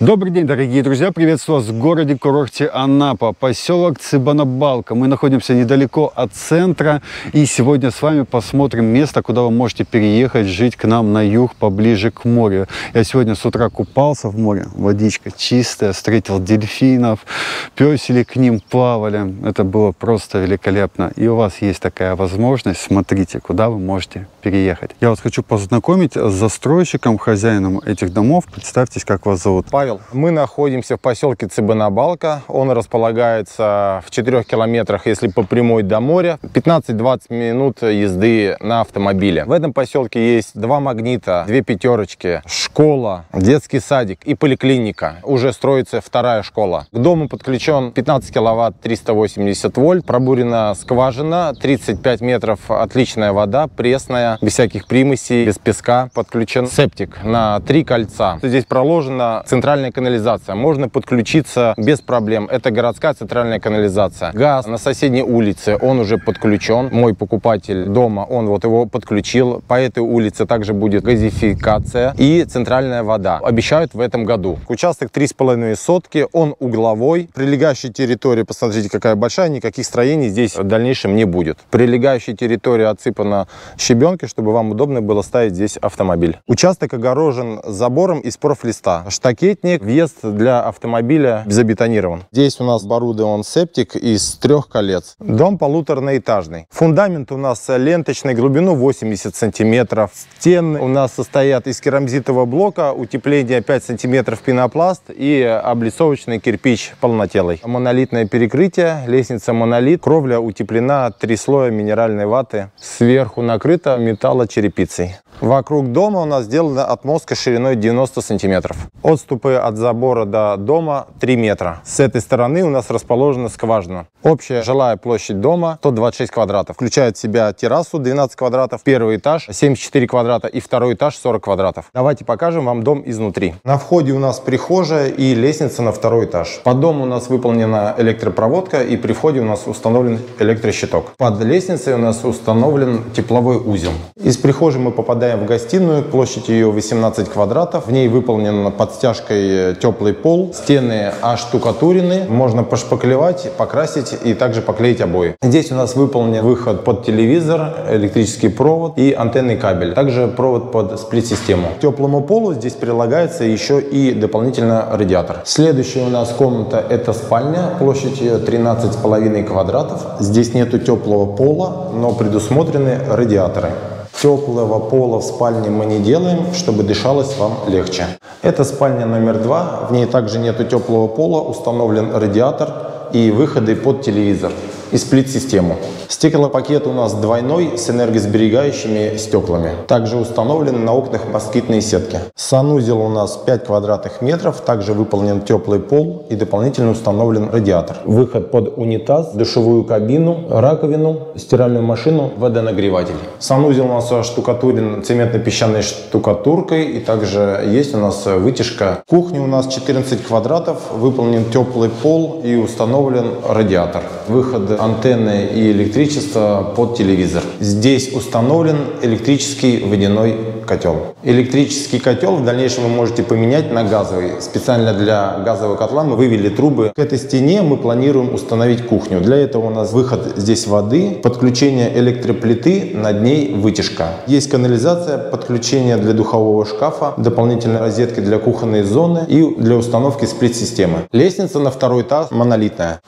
Добрый день, дорогие друзья! Приветствую вас в городе-курорте Анапа, поселок Цыбанабалка. Мы находимся недалеко от центра, и сегодня с вами посмотрим место, куда вы можете переехать, жить к нам на юг, поближе к морю. Я сегодня с утра купался в море, водичка чистая, встретил дельфинов, песели к ним плавали. Это было просто великолепно. И у вас есть такая возможность, смотрите, куда вы можете переехать. Я вас хочу познакомить с застройщиком, хозяином этих домов. Представьтесь, как вас зовут. Павел, мы находимся в поселке Цыбанабалка. Он располагается в 4 километрах, если по прямой до моря. 15-20 минут езды на автомобиле. В этом поселке есть два магнита, две пятерочки, школа, детский садик и поликлиника. Уже строится вторая школа. К дому подключен 15 киловатт 380 вольт. Пробурена скважина, 35 метров, отличная вода, пресная, без всяких примесей, без песка. Подключен септик на три кольца. Здесь проложена центральная центральная канализация. Можно подключиться без проблем. Это городская центральная канализация. Газ на соседней улице, он уже подключен. Мой покупатель дома, он вот его подключил. По этой улице также будет газификация и центральная вода. Обещают в этом году. Участок 3,5 сотки, он угловой. Прилегающая территория, посмотрите, какая большая, никаких строений здесь в дальнейшем не будет. Прилегающая территория отсыпана щебенкой, чтобы вам удобно было ставить здесь автомобиль. Участок огорожен забором из профлиста. Штакетник памятник. Въезд для автомобиля забетонирован. Здесь у нас оборудован септик из трех колец. Дом полутораэтажный. Фундамент у нас ленточной глубину 80 сантиметров. Стены у нас состоят из керамзитового блока, утепление 5 сантиметров пенопласт и облицовочный кирпич полнотелый. Монолитное перекрытие, лестница монолит, кровля утеплена, три слоя минеральной ваты. Сверху накрыта металлочерепицей. Вокруг дома у нас сделана отмостка шириной 90 сантиметров. Отступы от забора до дома 3 метра. С этой стороны у нас расположена скважина. Общая жилая площадь дома 126 квадратов. Включает в себя террасу 12 квадратов, первый этаж 74 квадрата и второй этаж 40 квадратов. Давайте покажем вам дом изнутри. На входе у нас прихожая и лестница на второй этаж. Под дому у нас выполнена электропроводка и при входе у нас установлен электрощиток. Под лестницей у нас установлен тепловой узел. Из прихожей мы попадаем попадаем в гостиную. Площадь ее 18 квадратов. В ней выполнен под стяжкой э, теплый пол. Стены оштукатурены. Можно пошпаклевать, покрасить и также поклеить обои. Здесь у нас выполнен выход под телевизор, электрический провод и антенный кабель. Также провод под сплит-систему. К теплому полу здесь прилагается еще и дополнительно радиатор. Следующая у нас комната это спальня. Площадь ее 13,5 квадратов. Здесь нету теплого пола, но предусмотрены радиаторы. Теплого пола в спальне мы не делаем, чтобы дышалось вам легче. Это спальня номер два. В ней также нету теплого пола, установлен радиатор и выходы под телевизор и сплит-систему. Стеклопакет у нас двойной с энергосберегающими стеклами. Также установлены на окнах москитные сетки. Санузел у нас 5 квадратных метров. Также выполнен теплый пол и дополнительно установлен радиатор. Выход под унитаз, душевую кабину, раковину, стиральную машину, водонагреватель. Санузел у нас штукатурен цементно-песчаной штукатуркой. И также есть у нас вытяжка. Кухня у нас 14 квадратов. Выполнен теплый пол и установлен радиатор. Выход антенны и электричество под телевизор. Здесь установлен электрический водяной котел. Электрический котел в дальнейшем вы можете поменять на газовый. Специально для газового котла мы вывели трубы. К этой стене мы планируем установить кухню. Для этого у нас выход здесь воды, подключение электроплиты, над ней вытяжка. Есть канализация, подключение для духового шкафа, дополнительные розетки для кухонной зоны и для установки сплит-системы. Лестница на второй этаж монолитная.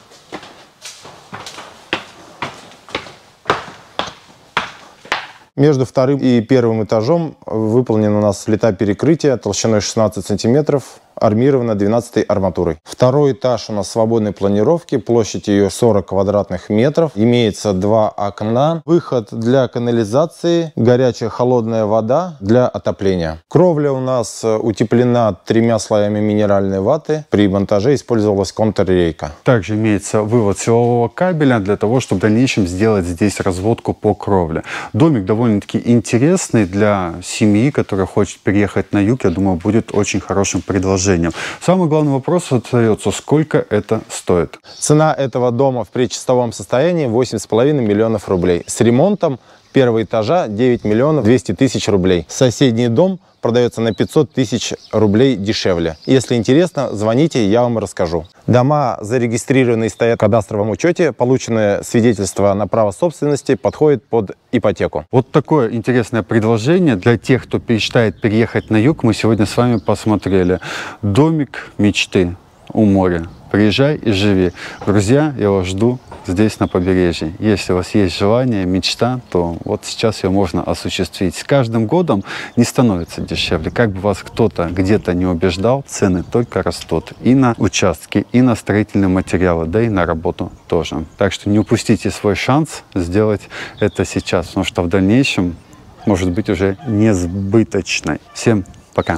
Между вторым и первым этажом выполнена у нас плита перекрытия толщиной 16 сантиметров армирована 12 арматурой. Второй этаж у нас свободной планировки, площадь ее 40 квадратных метров. Имеется два окна, выход для канализации, горячая холодная вода для отопления. Кровля у нас э, утеплена тремя слоями минеральной ваты. При монтаже использовалась контррейка. Также имеется вывод силового кабеля для того, чтобы в дальнейшем сделать здесь разводку по кровле. Домик довольно-таки интересный для семьи, которая хочет переехать на юг. Я думаю, будет очень хорошим предложением предложением. Самый главный вопрос остается, сколько это стоит? Цена этого дома в предчистовом состоянии 8,5 миллионов рублей. С ремонтом первого этажа 9 миллионов 200 тысяч рублей. Соседний дом продается на 500 тысяч рублей дешевле. Если интересно, звоните, я вам расскажу. Дома зарегистрированные стоят в кадастровом учете, полученное свидетельство на право собственности подходит под ипотеку. Вот такое интересное предложение для тех, кто мечтает переехать на юг, мы сегодня с вами посмотрели. Домик мечты у моря. Приезжай и живи. Друзья, я вас жду здесь, на побережье. Если у вас есть желание, мечта, то вот сейчас ее можно осуществить. С каждым годом не становится дешевле. Как бы вас кто-то где-то не убеждал, цены только растут. И на участки, и на строительные материалы, да и на работу тоже. Так что не упустите свой шанс сделать это сейчас, потому что в дальнейшем может быть уже несбыточной. Всем пока!